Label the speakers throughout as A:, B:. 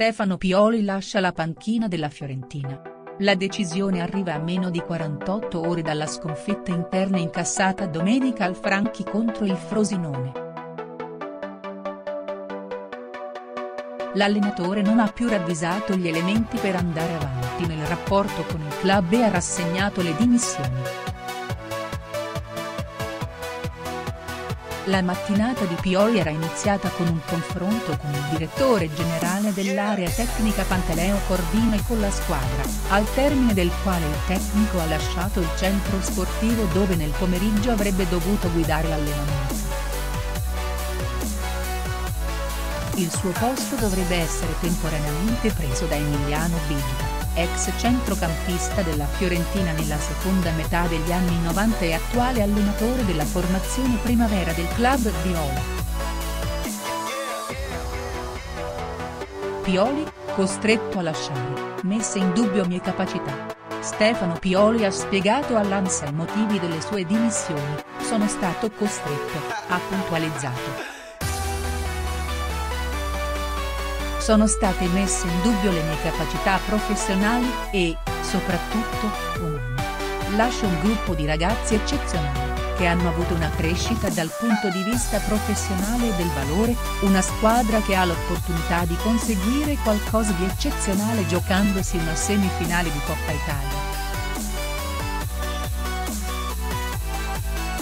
A: Stefano Pioli lascia la panchina della Fiorentina. La decisione arriva a meno di 48 ore dalla sconfitta interna incassata domenica al Franchi contro il Frosinone. L'allenatore non ha più ravvisato gli elementi per andare avanti nel rapporto con il club e ha rassegnato le dimissioni. La mattinata di Pioli era iniziata con un confronto con il direttore generale dell'area tecnica Pantaleo Cordina e con la squadra, al termine del quale il tecnico ha lasciato il centro sportivo dove nel pomeriggio avrebbe dovuto guidare l'allenamento. Il suo posto dovrebbe essere temporaneamente preso da Emiliano Biglia, ex centrocampista della Fiorentina nella seconda metà degli anni 90 e attuale allenatore della formazione primavera del club Viola. Pioli, costretto a lasciare, messe in dubbio mie capacità. Stefano Pioli ha spiegato all'Ansa i motivi delle sue dimissioni, sono stato costretto, ha puntualizzato. Sono state messe in dubbio le mie capacità professionali e, soprattutto, umane. Lascio un gruppo di ragazzi eccezionali, che hanno avuto una crescita dal punto di vista professionale e del valore, una squadra che ha l'opportunità di conseguire qualcosa di eccezionale giocandosi una semifinale di Coppa Italia.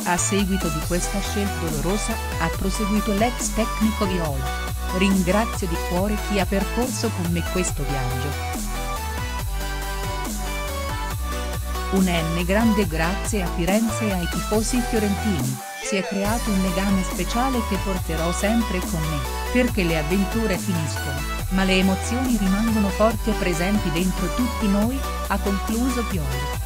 A: A seguito di questa scelta dolorosa, ha proseguito l'ex tecnico Viola. Ringrazio di cuore chi ha percorso con me questo viaggio. Un N grande grazie a Firenze e ai tifosi fiorentini, si è creato un legame speciale che porterò sempre con me, perché le avventure finiscono, ma le emozioni rimangono forti e presenti dentro tutti noi, ha concluso Pioli.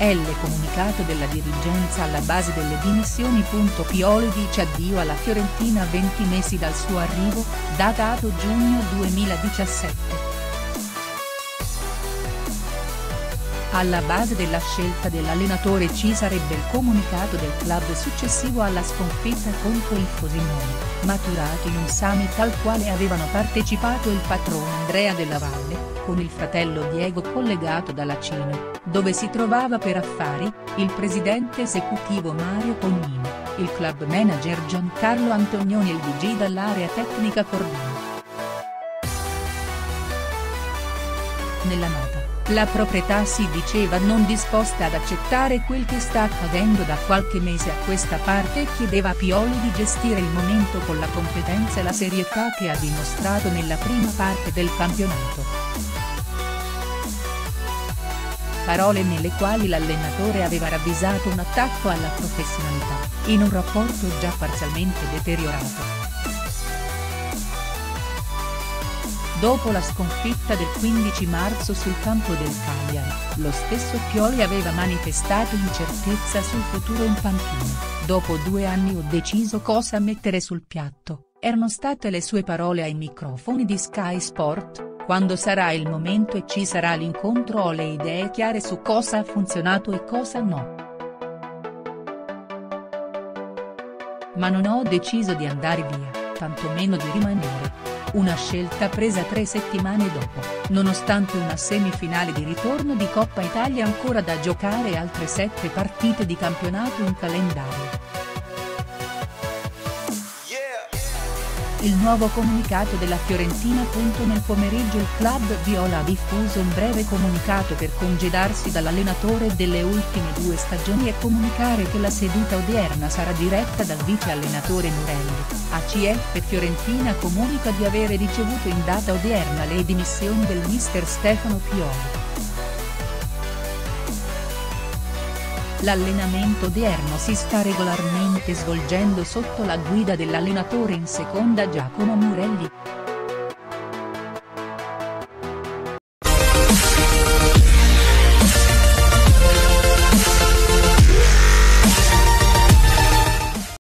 A: L comunicato della dirigenza alla base delle dimissioni. Pioli dice addio alla Fiorentina 20 mesi dal suo arrivo, datato giugno 2017. Alla base della scelta dell'allenatore ci sarebbe il comunicato del club successivo alla sconfitta contro il Frosinone, maturato in un summit al quale avevano partecipato il patrono Andrea Della Valle, con il fratello Diego collegato dalla Cina, dove si trovava per affari, il presidente esecutivo Mario Cognino, il club manager Giancarlo Antonioni e il DG dall'area tecnica Cordino. Nella nota, la proprietà si diceva non disposta ad accettare quel che sta accadendo da qualche mese a questa parte e chiedeva a Pioli di gestire il momento con la competenza e la serietà che ha dimostrato nella prima parte del campionato parole nelle quali l'allenatore aveva ravvisato un attacco alla professionalità, in un rapporto già parzialmente deteriorato. Dopo la sconfitta del 15 marzo sul campo del Cagliari, lo stesso Pioli aveva manifestato incertezza sul futuro in panchina, dopo due anni ho deciso cosa mettere sul piatto, erano state le sue parole ai microfoni di Sky Sport, quando sarà il momento e ci sarà l'incontro ho le idee chiare su cosa ha funzionato e cosa no. Ma non ho deciso di andare via, tantomeno di rimanere. Una scelta presa tre settimane dopo, nonostante una semifinale di ritorno di Coppa Italia ancora da giocare e altre sette partite di campionato in calendario. Il nuovo comunicato della Fiorentina. Nel pomeriggio il club viola ha diffuso un breve comunicato per congedarsi dall'allenatore delle ultime due stagioni e comunicare che la seduta odierna sarà diretta dal vice allenatore Murelli. ACF Fiorentina comunica di avere ricevuto in data odierna le dimissioni del mister Stefano Pioli. L'allenamento odierno si sta regolarmente svolgendo sotto la guida dell'allenatore in seconda Giacomo Murelli,